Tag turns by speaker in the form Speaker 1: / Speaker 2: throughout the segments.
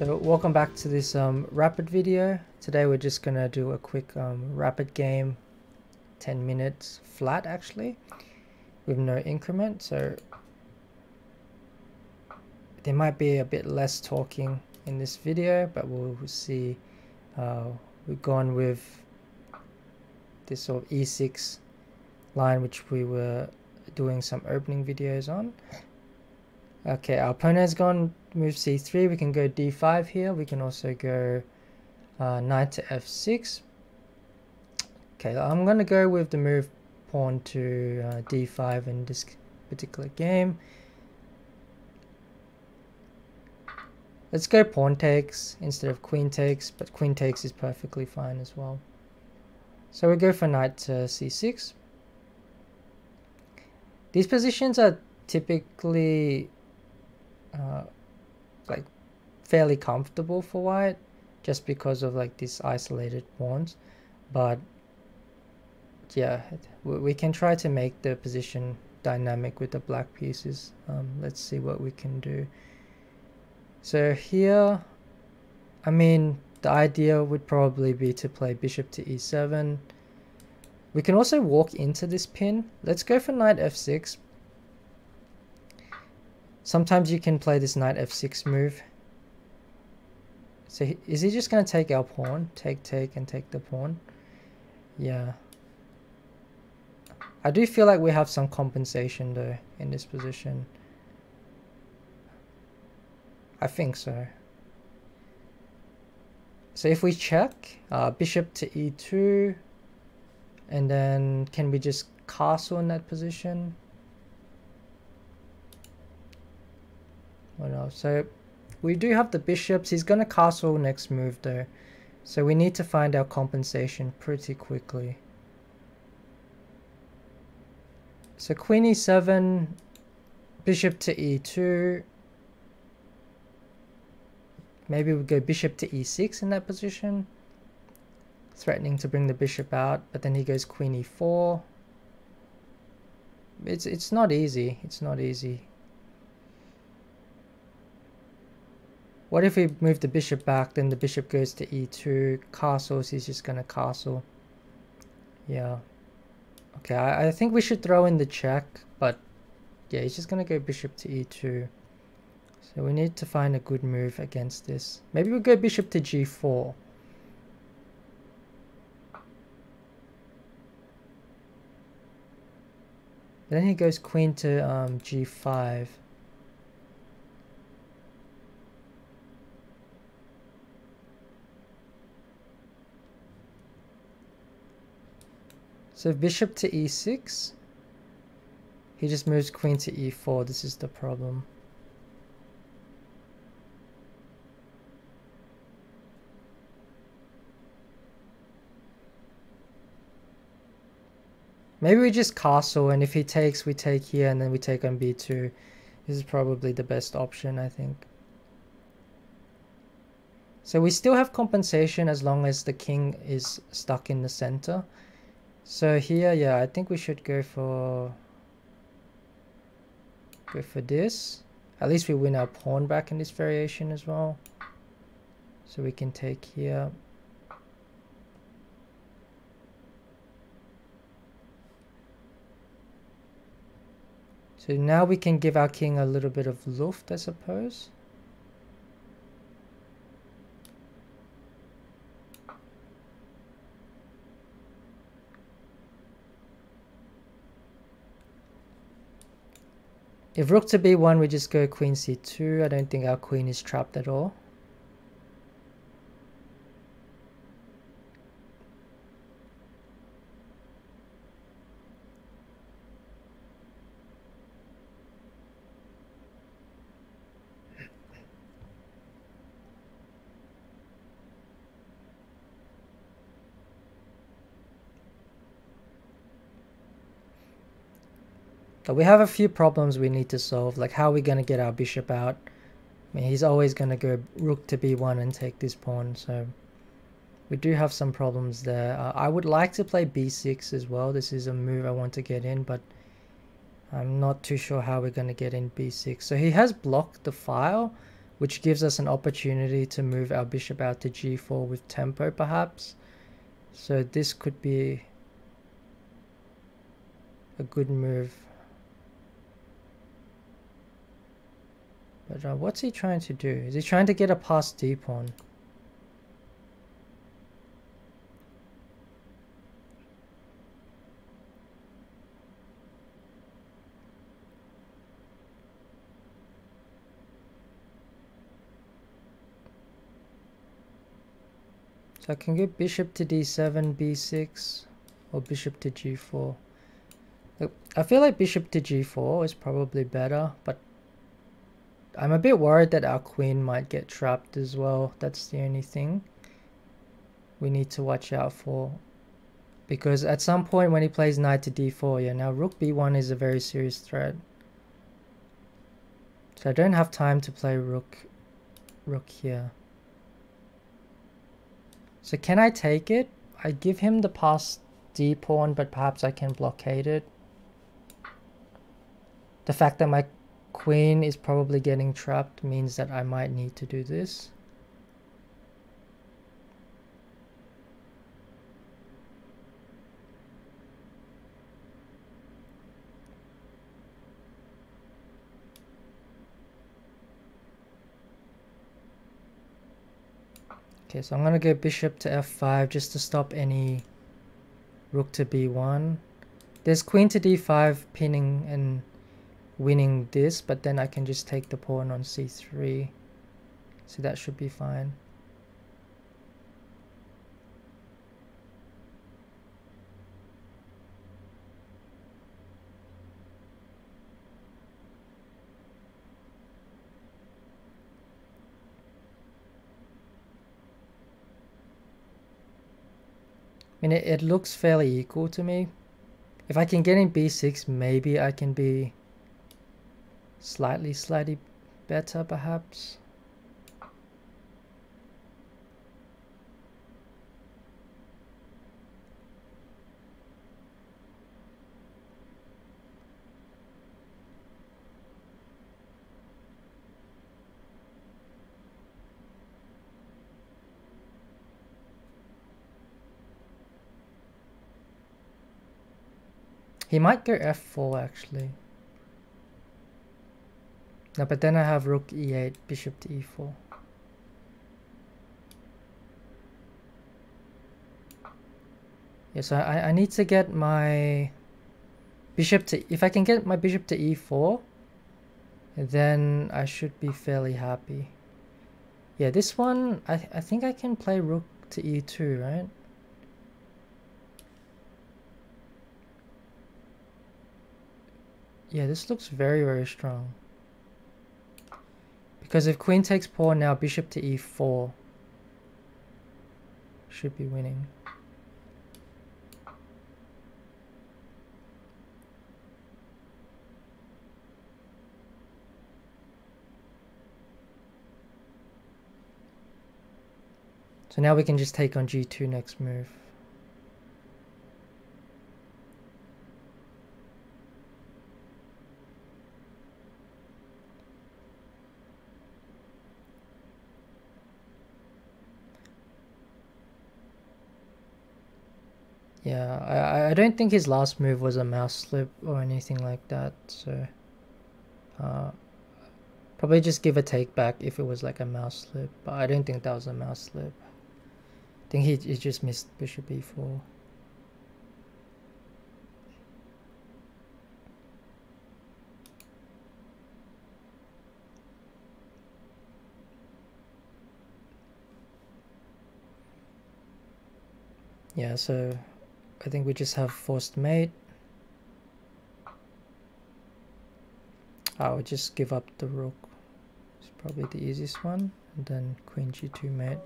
Speaker 1: So welcome back to this um, rapid video. Today we're just gonna do a quick um, rapid game, 10 minutes flat actually, with no increment. So there might be a bit less talking in this video, but we'll see. Uh, we've gone with this sort of E6 line, which we were doing some opening videos on. Okay, our pawn has gone move c3. We can go d5 here. We can also go uh, knight to f6. Okay, I'm going to go with the move pawn to uh, d5 in this particular game. Let's go pawn takes instead of queen takes, but queen takes is perfectly fine as well. So we go for knight to c6. These positions are typically like fairly comfortable for white just because of like these isolated pawns but yeah we can try to make the position dynamic with the black pieces. Um, let's see what we can do. So here I mean the idea would probably be to play bishop to e7 we can also walk into this pin. Let's go for knight f6 Sometimes you can play this knight f6 move. So is he just going to take our pawn? Take, take, and take the pawn? Yeah. I do feel like we have some compensation though in this position. I think so. So if we check, uh, bishop to e2, and then can we just castle in that position? What else? So we do have the bishops. He's going to castle next move though. So we need to find our compensation pretty quickly. So queen e7, bishop to e2. Maybe we go bishop to e6 in that position. Threatening to bring the bishop out, but then he goes queen e4. It's, it's not easy. It's not easy. What if we move the bishop back, then the bishop goes to e2, castles, he's just gonna castle. Yeah. Okay, I, I think we should throw in the check, but yeah, he's just gonna go bishop to e2. So we need to find a good move against this. Maybe we'll go bishop to g4. Then he goes queen to um, g5. So bishop to e6. He just moves queen to e4. This is the problem. Maybe we just castle and if he takes, we take here and then we take on b2. This is probably the best option, I think. So we still have compensation as long as the king is stuck in the center. So here, yeah, I think we should go for go for this. At least we win our pawn back in this variation as well. So we can take here. So now we can give our king a little bit of luft, I suppose. If rook to b1, we just go queen c2. I don't think our queen is trapped at all. But we have a few problems we need to solve, like how are we going to get our bishop out? I mean, he's always going to go rook to b1 and take this pawn, so we do have some problems there. Uh, I would like to play b6 as well. This is a move I want to get in, but I'm not too sure how we're going to get in b6. So he has blocked the file, which gives us an opportunity to move our bishop out to g4 with tempo perhaps. So this could be a good move. But uh, what's he trying to do? Is he trying to get a pass d pawn? So I can get bishop to d7, b6, or bishop to g4. Look, I feel like bishop to g4 is probably better, but I'm a bit worried that our queen might get trapped as well. That's the only thing we need to watch out for. Because at some point when he plays knight to d4, yeah, now rook b1 is a very serious threat. So I don't have time to play rook, rook here. So can I take it? I give him the pass d pawn, but perhaps I can blockade it. The fact that my queen is probably getting trapped means that I might need to do this. Okay, so I'm going to go bishop to f5 just to stop any rook to b1. There's queen to d5 pinning and winning this, but then I can just take the pawn on c3. So that should be fine. I mean, it, it looks fairly equal to me. If I can get in b6, maybe I can be slightly, slightly better, perhaps. He might go f4 actually. No, but then I have rook e8, bishop to e4. Yes, I, I need to get my bishop to... If I can get my bishop to e4, then I should be fairly happy. Yeah, this one, I, I think I can play rook to e2, right? Yeah, this looks very, very strong. Because if queen takes pawn now, bishop to e4 should be winning. So now we can just take on g2 next move. Yeah, I, I don't think his last move was a mouse slip or anything like that, so... Uh, probably just give a take back if it was like a mouse slip, but I don't think that was a mouse slip. I think he, he just missed bishop e4. Yeah, so I think we just have forced mate. I'll just give up the rook. It's probably the easiest one. And then queen g2 mate.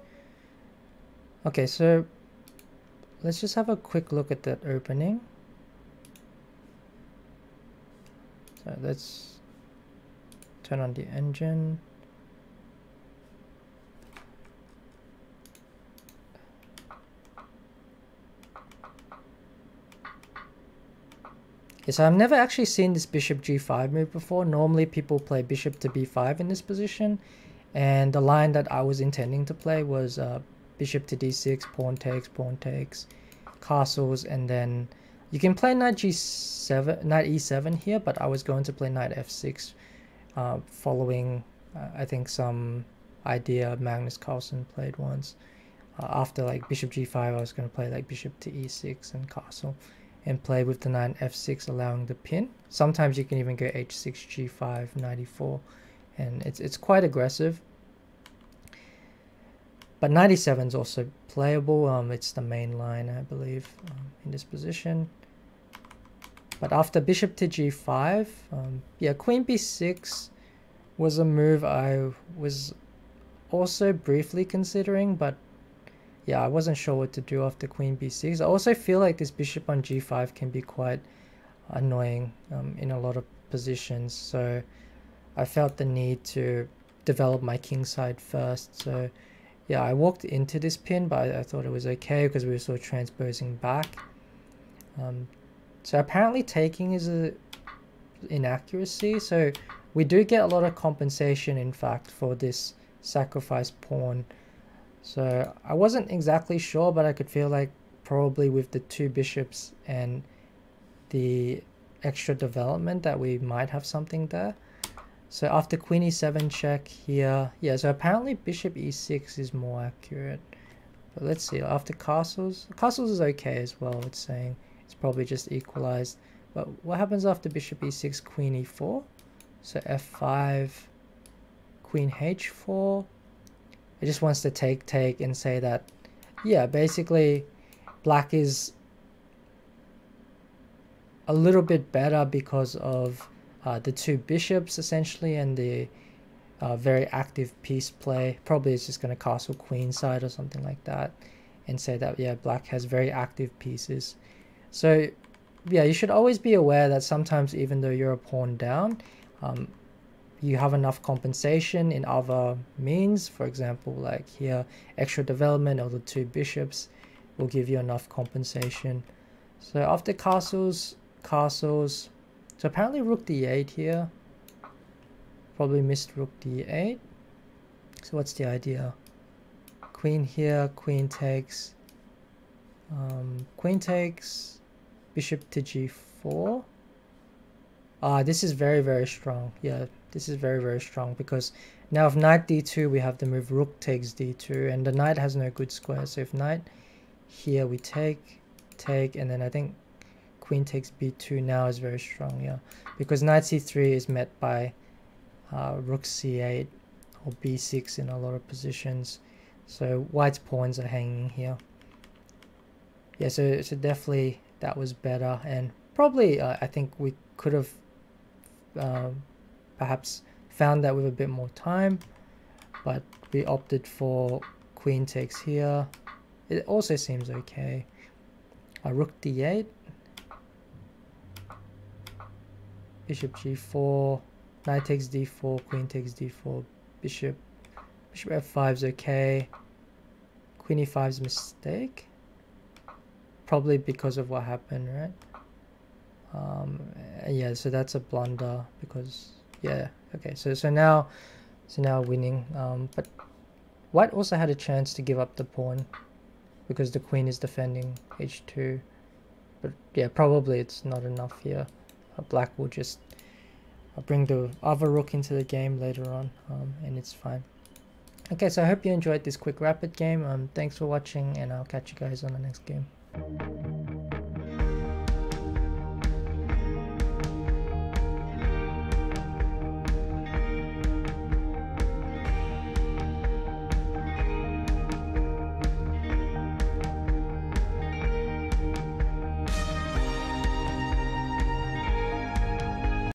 Speaker 1: Okay, so let's just have a quick look at that opening. So let's turn on the engine. So I've never actually seen this bishop g5 move before. Normally people play bishop to b5 in this position. and the line that I was intending to play was uh, bishop to d6 pawn takes pawn takes castles and then you can play knight g7 knight e7 here but I was going to play knight f6 uh, following uh, I think some idea Magnus Carlsen played once uh, after like bishop g5 I was going to play like bishop to e6 and castle and play with the knight f6 allowing the pin. Sometimes you can even go h6 g5 g4 and it's it's quite aggressive. But 97 is also playable. Um it's the main line I believe um, in this position. But after bishop to g5 um, yeah queen b6 was a move I was also briefly considering but yeah, I wasn't sure what to do after queen b6. I also feel like this bishop on g5 can be quite annoying um, in a lot of positions. So I felt the need to develop my king side first. So yeah, I walked into this pin, but I, I thought it was okay because we were sort of transposing back. Um, so apparently taking is a inaccuracy. So we do get a lot of compensation, in fact, for this sacrifice pawn so I wasn't exactly sure, but I could feel like probably with the two bishops and the extra development that we might have something there. So after queen e7 check here, yeah, so apparently bishop e6 is more accurate. But let's see, after castles, castles is okay as well, it's saying. It's probably just equalized. But what happens after bishop e6, queen e4? So f5, queen h4, it just wants to take take and say that yeah basically black is a little bit better because of uh, the two bishops essentially and the uh, very active piece play. Probably it's just going to castle queen side or something like that and say that yeah black has very active pieces. So yeah you should always be aware that sometimes even though you're a pawn down um, you have enough compensation in other means for example like here extra development of the two bishops will give you enough compensation. So after castles castles so apparently rook d8 here probably missed rook d8 so what's the idea? Queen here queen takes um, queen takes bishop to g4 ah uh, this is very very strong. Yeah this is very, very strong because now if knight d2, we have the move rook takes d2 and the knight has no good square. So if knight here we take, take, and then I think queen takes b2 now is very strong, yeah. Because knight c3 is met by uh, rook c8 or b6 in a lot of positions. So white's pawns are hanging here. Yeah, so, so definitely that was better and probably uh, I think we could have um, perhaps found that with a bit more time but we opted for queen takes here. It also seems okay. Uh, rook d8 bishop g4 knight takes d4 queen takes d4 bishop bishop f5 is okay. Queen e5 is mistake. Probably because of what happened right? Um, yeah so that's a blunder because yeah okay so so now so now winning um but white also had a chance to give up the pawn because the queen is defending h2 but yeah probably it's not enough here. Uh, black will just uh, bring the other rook into the game later on um, and it's fine. Okay so i hope you enjoyed this quick rapid game um thanks for watching and i'll catch you guys on the next game